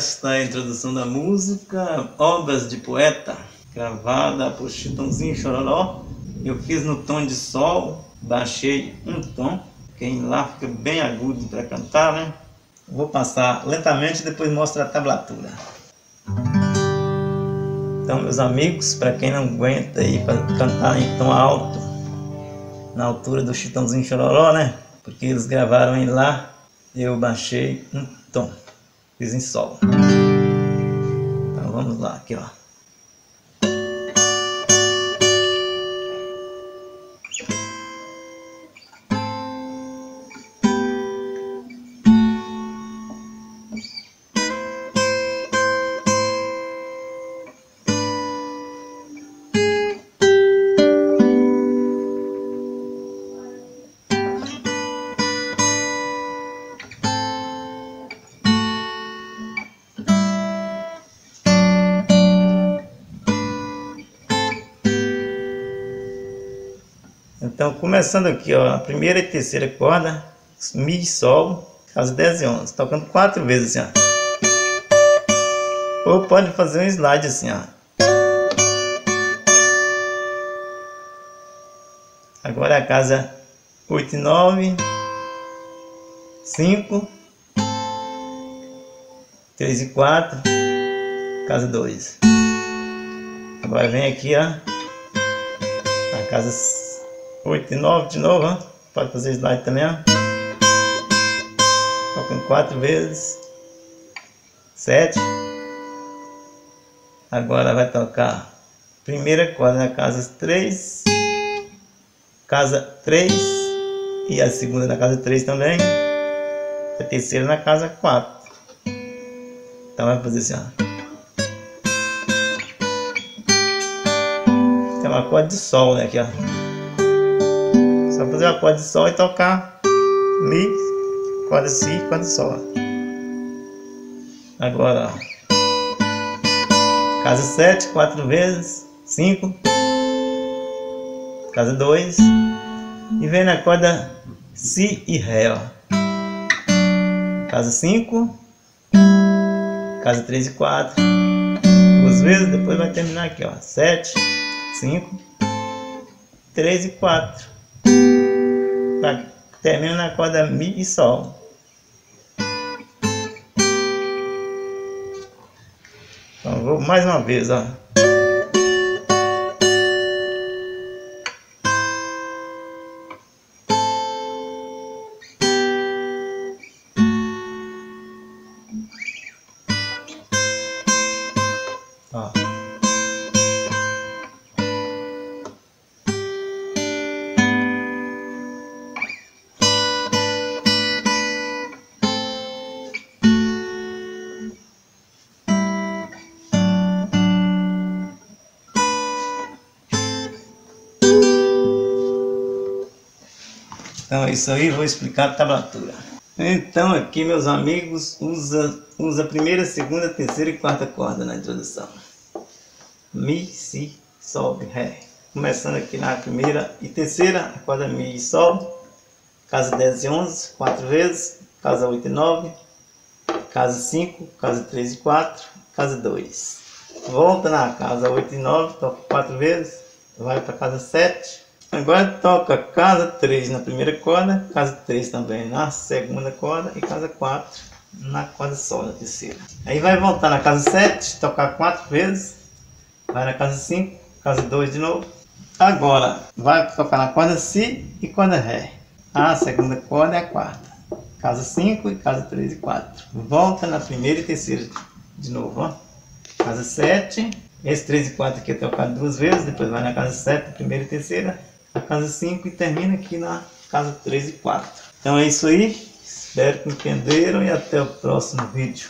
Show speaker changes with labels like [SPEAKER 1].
[SPEAKER 1] Esta é a introdução da música Obras de Poeta, gravada por Chitãozinho Chororó. Eu fiz no tom de sol, baixei um tom, quem lá fica bem agudo para cantar, né? Vou passar lentamente e depois mostro a tablatura. Então, meus amigos, para quem não aguenta aí para cantar em tom alto, na altura do Chitãozinho Chororó, né? Porque eles gravaram em lá, eu baixei um tom. Fiz em sol. Então vamos lá, aqui ó. Então, começando aqui, ó, a primeira e terceira corda, Mi, Sol, casa 10 e 11, tocando quatro vezes assim, ó. Ou pode fazer um slide assim, ó. Agora a casa 8 e 9, 5, 3 e 4, casa 2. Agora vem aqui, ó, a casa 8 e 9 de novo, ó. pode fazer slide também, ó. Tocando quatro vezes, 7. Agora vai tocar primeira corda na casa 3, casa 3 e a segunda na casa 3 também, a terceira na casa 4. Então vai fazer assim, ó. Tem uma corda de sol, né, aqui, ó. Só fazer o acorde de sol e tocar Mi, corda Si, corda Sol. Agora. Casa 7, 4 vezes, 5. Casa 2. E vem na corda Si e Ré, ó. Casa 5. Casa 3 e 4. Duas vezes, depois vai terminar aqui, ó. 7, 5, 3 e 4 termina na corda Mi e Sol. Então vou mais uma vez, ó. Ó. Então é isso aí, vou explicar a tablatura. Então aqui meus amigos, usa, usa a primeira, segunda, terceira e quarta corda na introdução. Mi, Si, Sol, Ré. Começando aqui na primeira e terceira, a corda Mi e Sol. Casa 10 e 11, quatro vezes. Casa 8 e 9. Casa 5, casa 3 e 4. Casa 2. Volta na casa 8 e 9, toca quatro vezes. Vai para casa 7 Agora toca casa 3 na primeira corda, casa 3 também na segunda corda e casa 4 na corda sol na terceira. Aí vai voltar na casa 7, tocar 4 vezes, vai na casa 5, casa 2 de novo. Agora vai tocar na corda Si e corda Ré. A segunda corda é a quarta. Casa 5 e casa 3 e 4. Volta na primeira e terceira de novo, ó. Casa 7. Esse 3 e 4 aqui é tocado duas vezes, depois vai na casa 7, primeira e terceira a casa 5 e termina aqui na casa 3 e 4. Então é isso aí. Espero que entenderam e até o próximo vídeo.